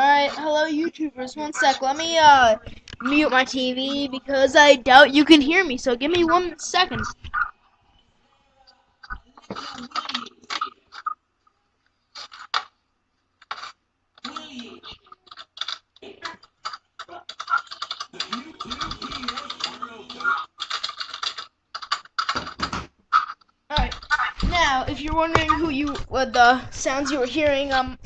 Alright, hello YouTubers. One sec. Let me uh mute my TV because I doubt you can hear me. So give me one second. Alright. Now, if you're wondering who you what the sounds you were hearing, um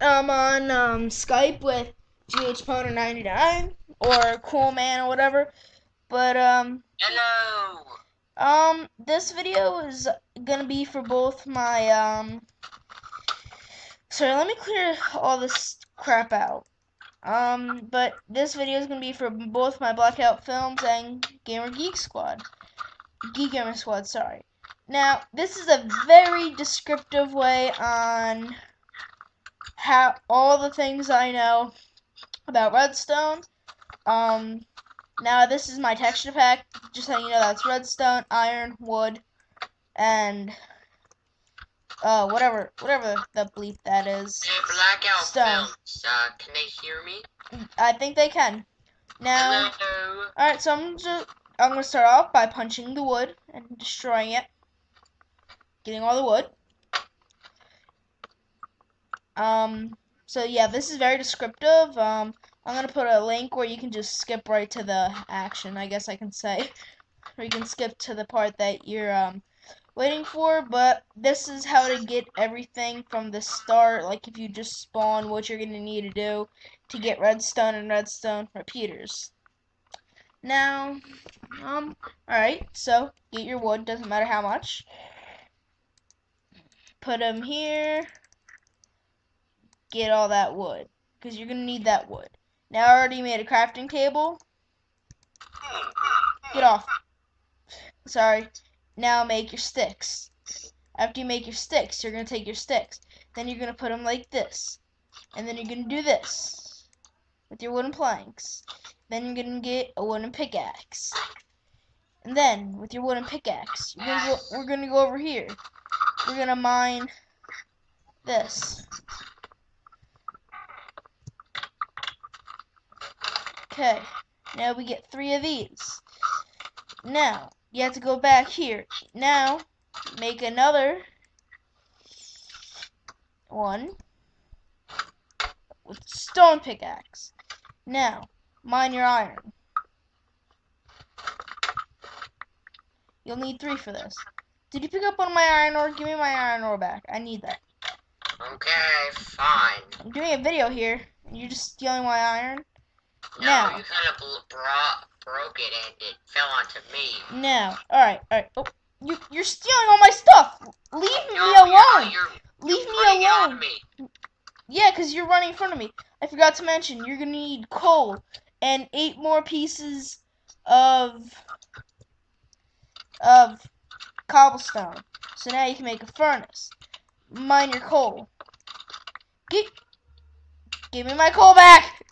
I'm on um, Skype with GHPoner99 or Cool Man or whatever. But um Hello. um this video is gonna be for both my um sorry let me clear all this crap out. Um but this video is gonna be for both my Blackout Films and Gamer Geek Squad. Geek Gamer Squad, sorry. Now, this is a very descriptive way on how all the things I know about redstone. Um, now this is my texture pack. Just so you know, that's redstone, iron, wood, and uh, whatever, whatever the bleep that is. Hey, Blackout Stone. Films. Uh, can they hear me? I think they can. Now, Hello. all right. So I'm just I'm gonna start off by punching the wood and destroying it, getting all the wood. Um, so yeah, this is very descriptive. Um, I'm gonna put a link where you can just skip right to the action. I guess I can say, or you can skip to the part that you're um waiting for. But this is how to get everything from the start. Like if you just spawn, what you're gonna need to do to get redstone and redstone repeaters. Now, um, alright, so get your wood, doesn't matter how much. Put them here. Get all that wood, because you're going to need that wood. Now, I already made a crafting table. Get off. Sorry. Now, make your sticks. After you make your sticks, you're going to take your sticks. Then you're going to put them like this. And then you're going to do this with your wooden planks. Then you're gonna get a wooden pickaxe. And then with your wooden pickaxe, gonna go, we're gonna go over here. We're gonna mine this. Okay. Now we get three of these. Now you have to go back here. Now make another one with stone pickaxe. Now Mine your iron. You'll need three for this. Did you pick up one of my iron ore? Give me my iron ore back. I need that. Okay, fine. I'm doing a video here, and you're just stealing my iron? No, Now. you kind of bro- broke it and it fell onto me. No. Alright, alright. Oh, you, you're stealing all my stuff! Leave me No, yeah, alone! you're Leave me alone! me. Yeah, because you're running in front of me. I forgot to mention, you're gonna need coal and eight more pieces of of cobblestone. So now you can make a furnace. Mine your coal. Get, give me my coal back.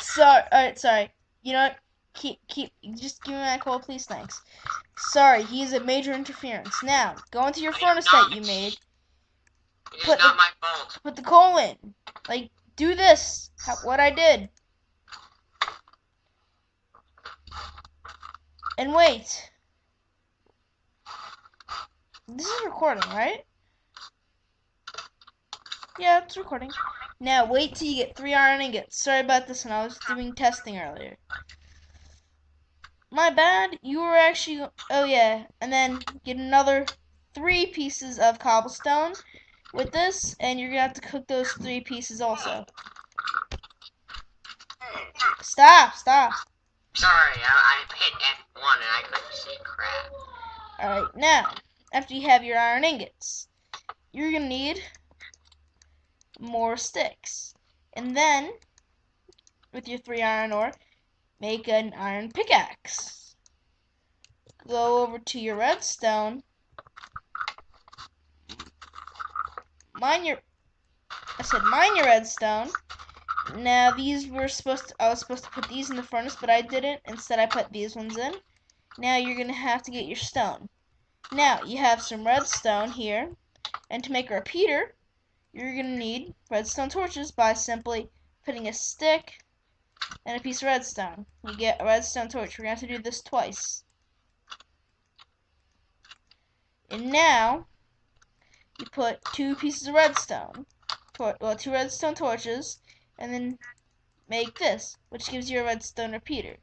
Sorry, alright, sorry. You know what? Keep, keep, just give me my coal, please. Thanks. Sorry, he's a major interference. Now, go into your furnace that you made. It is Put not the- my fault. Put the coal in. Like, do this. How, what I did. And wait. This is recording, right? Yeah, it's recording. Now, wait till you get three iron ingots. Sorry about this when I was doing testing earlier. My bad. You were actually... Oh, yeah. And then get another three pieces of cobblestone with this, and you're gonna have to cook those three pieces also. Stop, stop. Sorry, I, I hit F1 and I couldn't see crap. Alright, now, after you have your iron ingots, you're gonna need more sticks. And then, with your three iron ore, make an iron pickaxe. Go over to your redstone. Mine your I said mine your redstone. Now these were supposed to, I was supposed to put these in the furnace, but I didn't. Instead I put these ones in. Now you're gonna have to get your stone. Now you have some redstone here, and to make a repeater, you're going to need redstone torches by simply putting a stick and a piece of redstone. You get a redstone torch. We're going to have to do this twice. And now, you put two pieces of redstone, well, two redstone torches, and then make this, which gives you a redstone repeater.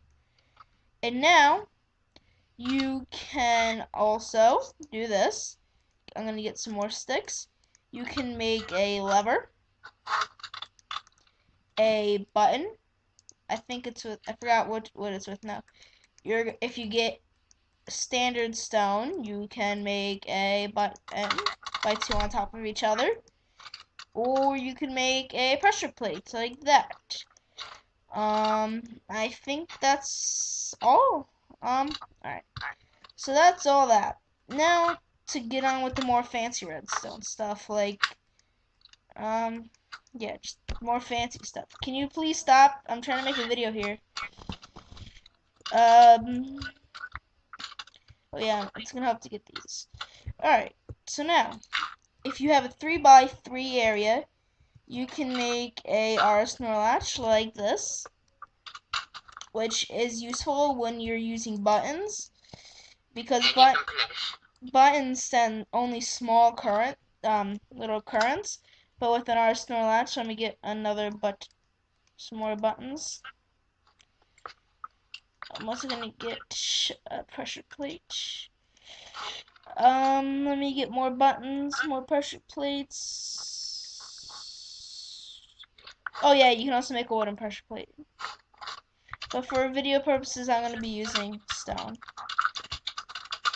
And now, you can also do this. I'm going to get some more sticks. You can make a lever, a button. I think it's with, I forgot what, what it's with now. You're, if you get standard stone, you can make a button by two on top of each other. Or you can make a pressure plate like that. Um, I think that's all. Um, alright. So that's all that. Now, to get on with the more fancy redstone stuff, like, um, yeah, just more fancy stuff. Can you please stop? I'm trying to make a video here. Um, oh yeah, it's gonna help to get these. Alright, so now, if you have a 3 by 3 area, you can make a RS latch like this which is useful when you're using buttons because but buttons send only small current, um, little currents. But with an RS latch, let me get another but some more buttons. I'm also gonna get a pressure plate. Um, let me get more buttons, more pressure plates. Oh yeah, you can also make a wooden pressure plate. But for video purposes, I'm going to be using stone.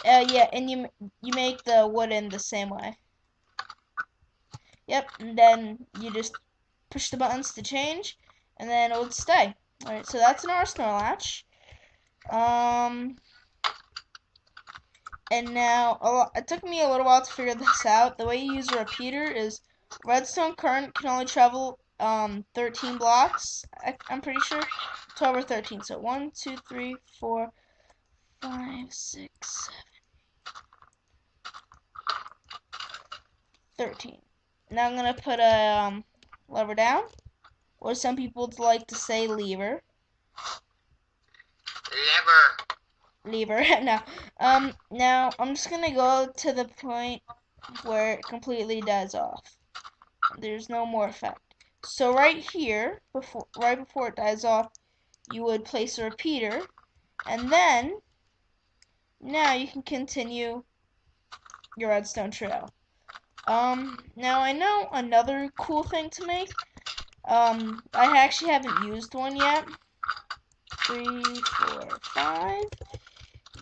Uh, yeah, and you you make the wooden the same way. Yep, and then you just push the buttons to change, and then it would stay. Alright, so that's an RS latch. Um, and now, lot, it took me a little while to figure this out. The way you use a repeater is redstone current can only travel um, 13 blocks, I, am pretty sure. 12 or 13. So 1, 2, 3, 4, 5, 6, 7, 13. Now I'm going to put a um, lever down, or some people like to say lever. Lever. Lever. no. Um. Now I'm just gonna go to the point where it completely dies off. There's no more effect. So right here, before right before it dies off, you would place a repeater, and then now you can continue your redstone trail. Um, now I know another cool thing to make. Um, I actually haven't used one yet. Three, four, five.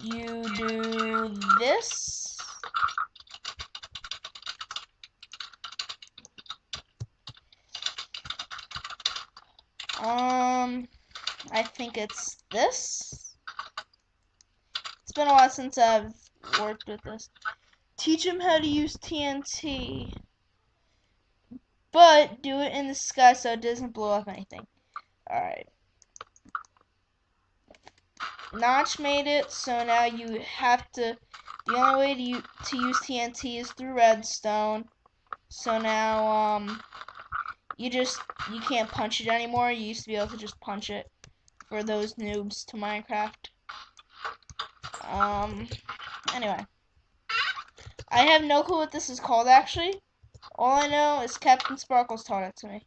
You do this. Um, I think it's this. It's been a while since I've worked with this. Teach him how to use TNT. But do it in the sky so it doesn't blow up anything. Alright. Notch made it, so now you have to, the only way to, to use TNT is through redstone. So now, um, you just you can't punch it anymore. You used to be able to just punch it for those noobs to Minecraft. Um anyway. I have no clue what this is called actually. All I know is Captain Sparkles taught it to me.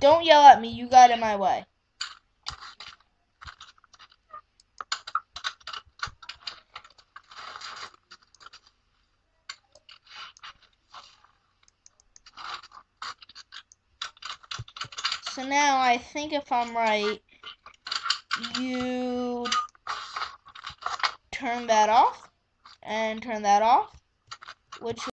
Don't yell at me, you got in my way. So now I think if I'm right, you turn that off and turn that off, which